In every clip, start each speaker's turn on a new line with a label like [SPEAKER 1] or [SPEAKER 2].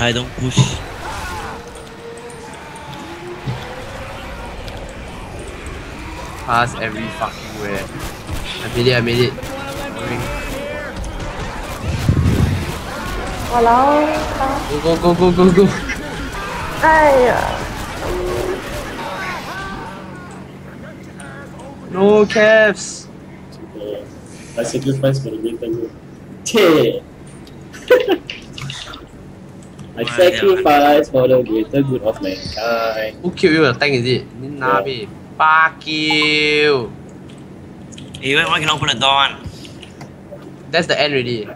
[SPEAKER 1] I don't push.
[SPEAKER 2] Pass every fucking where. I made it, I made it. Boring.
[SPEAKER 3] Walao.
[SPEAKER 2] Go, go, go, go, go, go.
[SPEAKER 3] 哎呀
[SPEAKER 2] ，No caps.
[SPEAKER 4] I sacrifice for the greater good. Che. I sacrifice for the greater good of mankind.
[SPEAKER 2] Who killed you? The tank is it? Ni nabi. Fuck you.
[SPEAKER 1] Hey, why, why cannot open the door one?
[SPEAKER 2] That's the end already.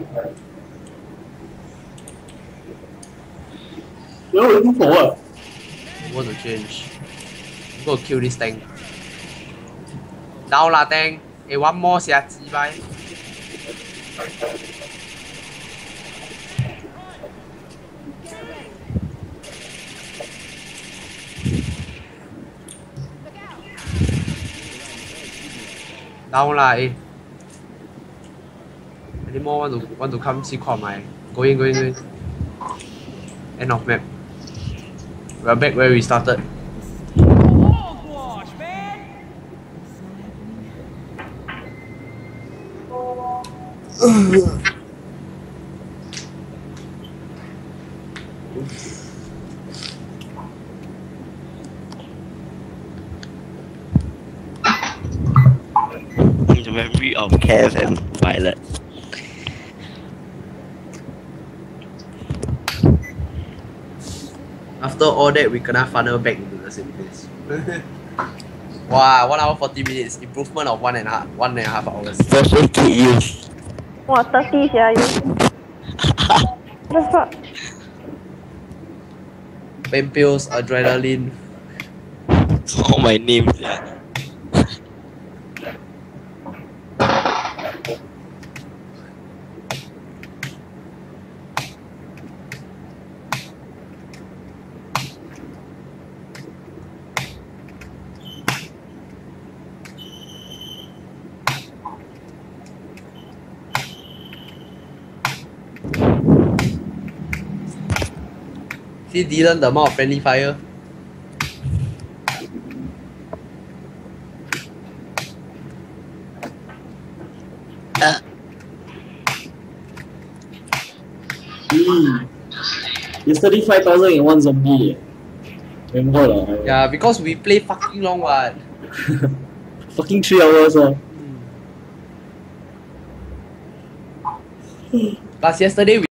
[SPEAKER 4] You're looking for what?
[SPEAKER 2] Want to change. I'm gonna kill this tank. Down lah tank. Hey, one more sia, bye. Down lah, eh. Any more want to want to come see Kwam my go in, go in, go in. End of map. We're back where we started.
[SPEAKER 1] The memory of Kev and Violet.
[SPEAKER 2] After all that, we kena funnel back into the same place. wow, one hour forty minutes, improvement of one and a half, one and a half hours.
[SPEAKER 1] Special kid you.
[SPEAKER 3] 哇，thirty 下 you。The
[SPEAKER 2] fuck？Pain pills, adrenaline.
[SPEAKER 1] All my names, yeah.
[SPEAKER 2] See Dylan, the amount of friendly fire.
[SPEAKER 4] Mm. Yesterday 5,000 in one zombie. Remember lah.
[SPEAKER 2] Yeah, because we play fucking long what.
[SPEAKER 4] Fucking 3 hours oh.
[SPEAKER 2] Plus yesterday we